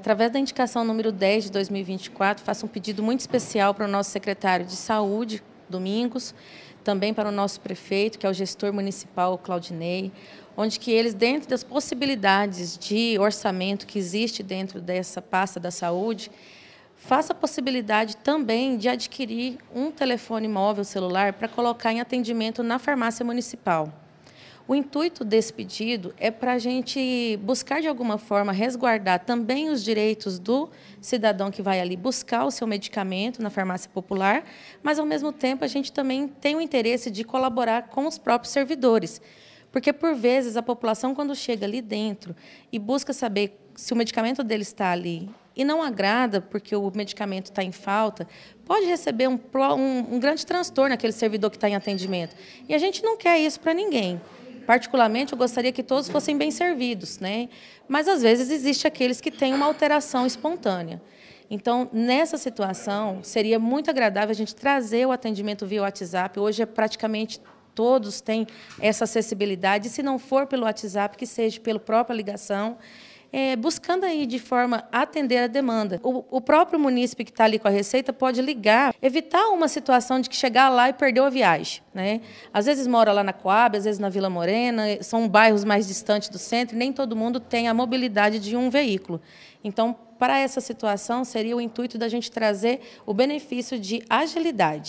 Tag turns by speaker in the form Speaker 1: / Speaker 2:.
Speaker 1: Através da indicação número 10 de 2024, faço um pedido muito especial para o nosso secretário de Saúde, Domingos, também para o nosso prefeito, que é o gestor municipal Claudinei, onde que eles, dentro das possibilidades de orçamento que existe dentro dessa pasta da saúde, faça a possibilidade também de adquirir um telefone móvel celular para colocar em atendimento na farmácia municipal. O intuito desse pedido é para a gente buscar, de alguma forma, resguardar também os direitos do cidadão que vai ali buscar o seu medicamento na farmácia popular, mas, ao mesmo tempo, a gente também tem o interesse de colaborar com os próprios servidores. Porque, por vezes, a população, quando chega ali dentro e busca saber se o medicamento dele está ali e não agrada porque o medicamento está em falta, pode receber um, um, um grande transtorno aquele servidor que está em atendimento. E a gente não quer isso para ninguém. Particularmente, eu gostaria que todos fossem bem servidos, né? Mas às vezes existe aqueles que têm uma alteração espontânea. Então, nessa situação, seria muito agradável a gente trazer o atendimento via WhatsApp. Hoje é praticamente todos têm essa acessibilidade. E se não for pelo WhatsApp, que seja pela própria ligação é, buscando aí de forma a atender a demanda. O, o próprio munícipe que está ali com a receita pode ligar, evitar uma situação de que chegar lá e perdeu a viagem. Né? Às vezes mora lá na Coab, às vezes na Vila Morena, são bairros mais distantes do centro, nem todo mundo tem a mobilidade de um veículo. Então, para essa situação, seria o intuito da gente trazer o benefício de agilidade.